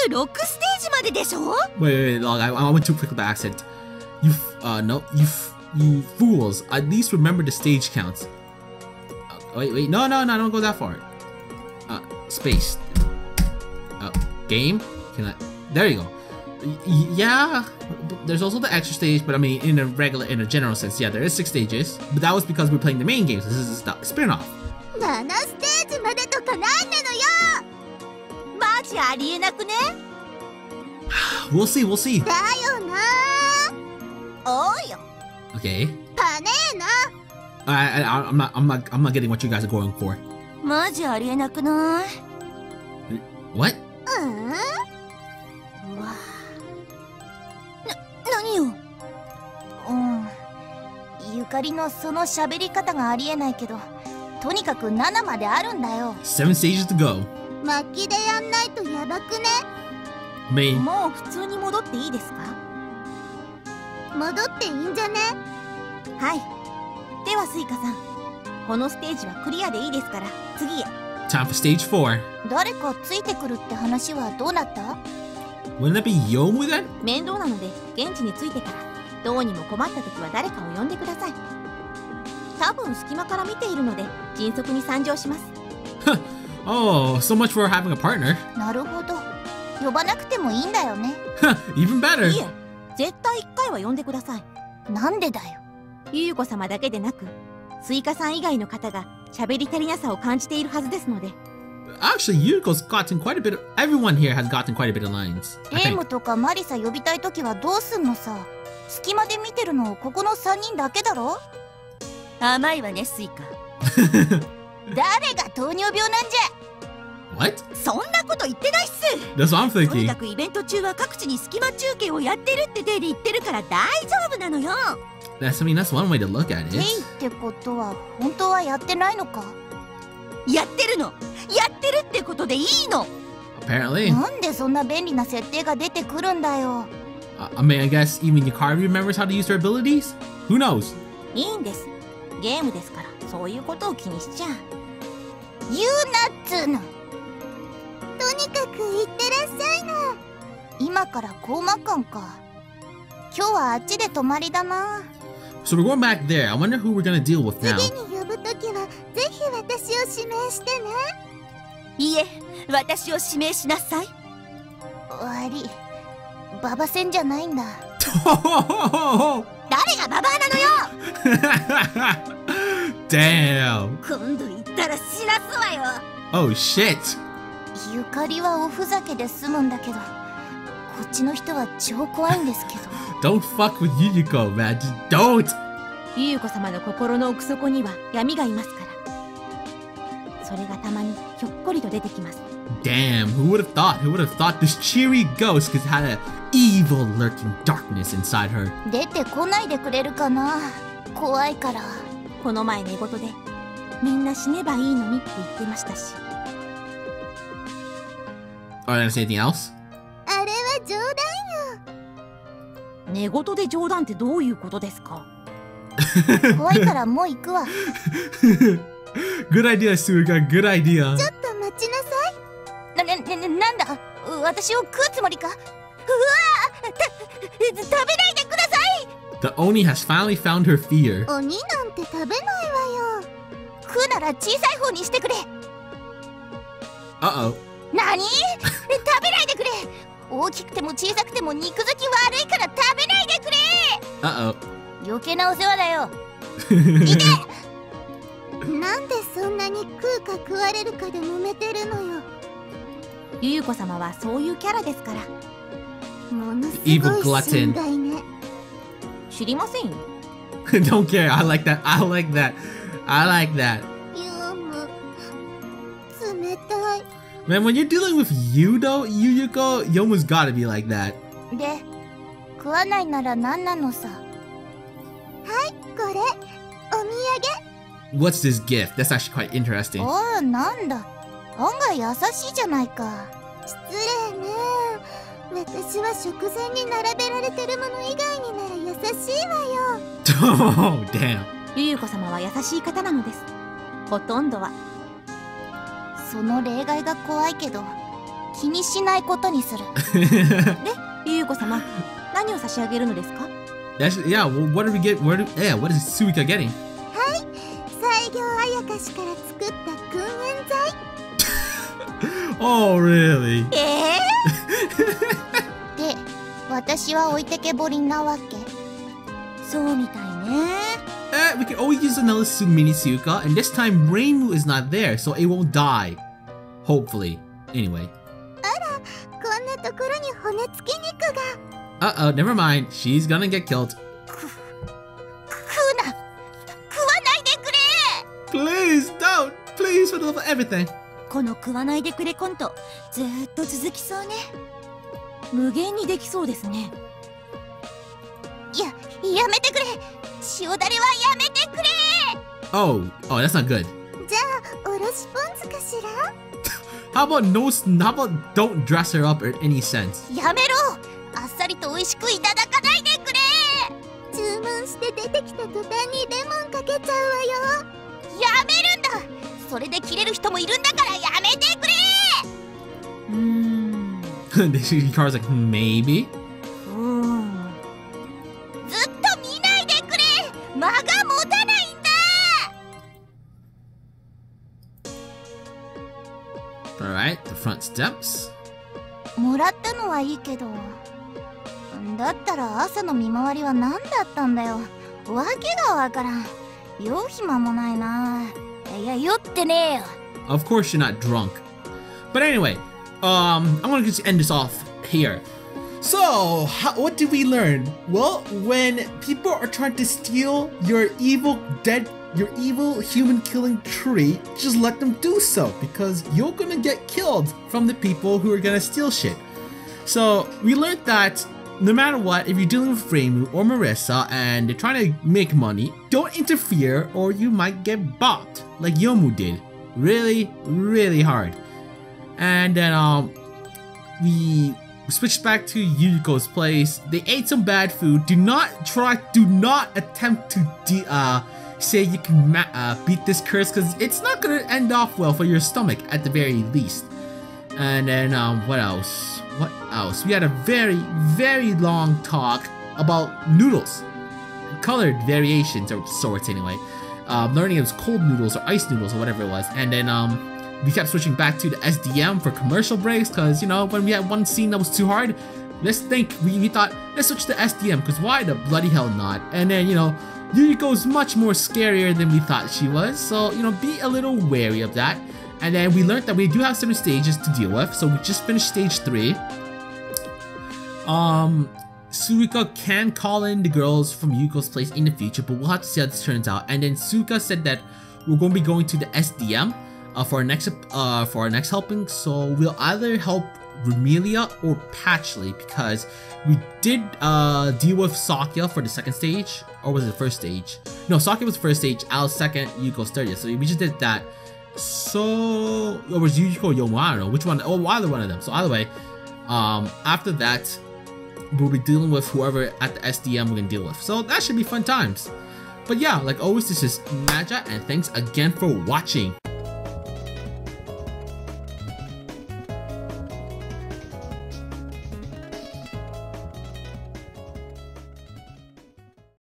26ステージまででしょ Wait, wait, wait, log. I, I went too quick with the accent. You, f- uh, no, you, f- you fools. At least remember the stage counts. Uh, wait, wait, no, no, no, don't go that far. Uh, space. Uh, game. Can I? There you go. Y- y- yeah, there's also the extra stage, but I mean, in a regular, in a general sense, yeah, there is six stages. But that was because we're playing the main games. This is the spin-off. 7ステージまでとかなんなの よマジありえなくね We'll see, we'll see. だよなおうよ Okay. パネーな I, I, I'm not, I'm not, I'm not getting what you guys are going for. マジありえなくない What? うんうわな、何ようんゆかりのその喋り方がありえないけどとにかく7まであるんだよ Seven stages to go. 末期でやんないとやばくね？もう普通に戻っていいですか？戻っていいんじゃね？はい。ではスイカさんこのステージはクリアでいいですから次へ。Time for stage four. 誰かついてくるって話はどうなった？Wouldn't that be Yomu then? 面倒なので現地に着いてから。どうにも困った時は誰かを呼んでください。多分隙間から見ているので迅速に参上します Oh, so much for having a partner. なるほど。呼ばなくてもいいんだよね。Even better. いえ、絶対一回は呼んでください。なんでだよ。優子様だけでなく、スイカさん以外の方が喋り足りなさを感じているはずですので。Actually, Yuyuko's gotten quite a bit. Of, everyone here has gotten quite a bit of lines. レイムとかマリサ呼びたいときはどうすんのさ。隙間で見てるのここの3人だけだろ甘いわね、スイカ。誰が糖尿病なんじ What? そんなこと言ってないっす That's what I'm とに thinking. かくイベント中は各地に隙間中継をやってるって体で言ってるから大丈夫なのよ That's. I mean, that's one way to look at ゃヘイ it. ってことは本当はやってないのかやってるのやってるってことでいいの Apparently. なんでそんな便利な設定が出てくるんだよ Uh, I mean, I guess even Yukari remembers how to use her abilities? Who knows? いいんですゲームですからそういうことを気にしちゃ言うなっつーの。とにかく行ってらっしゃいな今から高魔館か。今日はあっちで泊まりだな。So we're going back there. I wonder who we're gonna deal with now. 次に呼ぶときはぜひ私を指名してね。いいえ私を指名しなさい。悪い馬場戦じゃないんだ。誰がババアなのよ Damn. 今度言ったら死なすわよ Oh shit. ゆかりはおふざけで済むんだけどこっちの人は超怖いんですけど Don't fuck with Yuyuko, man. Just don't. ゆうこ様の心の奥底には闇がいますからそれがたまにひょっこりと出てきます Damn, who would have thought? Who would have thought this cheery ghost could had a evil lurking darkness inside her? 出てこないでくれるかな怖いから この前寝言でみんな死ねばいいのにって言ってましたし。Anything else? あれは冗寝言で冗談ってどういうことですか？怖いからもう行くわ。Good idea, Suga. Good idea. 談ちょっと待ちなさい。な、な、な、なんだ？う私を食うつもりか？うわた食べないで The Oni has finally found her fear. 鬼なんて食べないわよ食うなら小さい方にしてくれ Uh oh. 何食べないでくれ大きくても小さくても肉付き悪いから食べないでくれ Uh 余計なお世話だよ oh. なんでそんなに食うか食われるかで揉めてるのよゆゆこ様はそういうキャラですからものすご Evil い glutton 信頼ね 知りませんよ Don't care. I like that. I like that. I like that. Man, when you're dealing with you though, Yuyuko, Youmu's gotta be like that. で、食わないなら何なのさ。はい、これ、お土産。What's this gift? That's actually quite interesting. おお、なんだ。案外優しいじゃないか。失礼ね。私は食前に並べられてるもの以外にね、しいわよ oh, damn. ゆゆこ様は優しい方なのですほとんどはその例外が怖いけど気にしないことにする で優子様何を差し上げるのですか？That's, yeah, what do we get? Where do, yeah, what is Suika getting? 西行あやかしから作った訓練剤 Oh, really? ええで私は置いてけぼりなわけそうみたいね Eh, we can always use another Su- mini Suika, and this time Rainmu is not there, so it won't die. Hopefully. Anyway. こんなところに骨付き肉が Uh oh, never mind. She's gonna get killed. 食うな食わないでくれ Please don't! Please, for the love of everything. この食わないでくれコントずーっと続きそうね無限にできそうですねい ややめてくれ塩だれはやめてくれ Oh, oh, that's not good. じゃあおろしポン酢かしら How about no? How about don't dress her up in any sense? やめろあっさりと美味しくいただかないでくれ注文して出てきた途端にレモンかけちゃうわよやめるんだそれで切れる人もいるんだからやめてくれうーん Car's like maybe. 間が持たないんだ All right, the front steps. もらったのはいいけどだったら朝の見回りは何だったんだよわけがわからん酔う暇もないないや酔ってねえよ Of course, you're not drunk. But anyway, um, I'm gonna just end this off here. So, how, what did we learn? Well, when people are trying to steal your evil dead, your evil human killing tree, just let them do so because you're gonna get killed from the people who are gonna steal shit. So we learned that no matter what, if you're dealing with Reimu or Marisa and they're trying to make money, don't interfere or you might get bopped like Youmu did. Really, really hard. And then um we switched back to Yuko's place. They ate some bad food. Do not try, do not attempt to de- uh say you can uh, beat this curse because it's not gonna end off well for your stomach at the very least. And then um, what else? What else? We had a very, very long talk about noodles, colored variations or sorts. Anyway, um, learning it was cold noodles or ice noodles or whatever it was. And then um, we kept switching back to the SDM for commercial breaks because you know when we had one scene that was too hard, let's think. We, we thought let's switch to SDM because why the bloody hell not? And then you know. Yuyuko's much more scarier than we thought she was, so you know, be a little wary of that. And then we learned that we do have certain stages to deal with, so we just finished stage three. Um, Suika can call in the girls from Yuko's place in the future, but we'll have to see how this turns out. And then Suika said that we're going to be going to the SDM uh, for our next uh, for our next helping. So we'll either help Remilia or Patchouli because we did uh, deal with Sakuya for the second stage, or was it the first stage? No, Sakuya was the first stage, Al's second, Yuko's third. So we just did that. So or was Yuko Youmu? I don't know which one. Oh, either one of them. So either way, um, after that, we'll be dealing with whoever at the SDM we're gonna deal with. So that should be fun times. But yeah, like always, this is Maja, and thanks again for watching.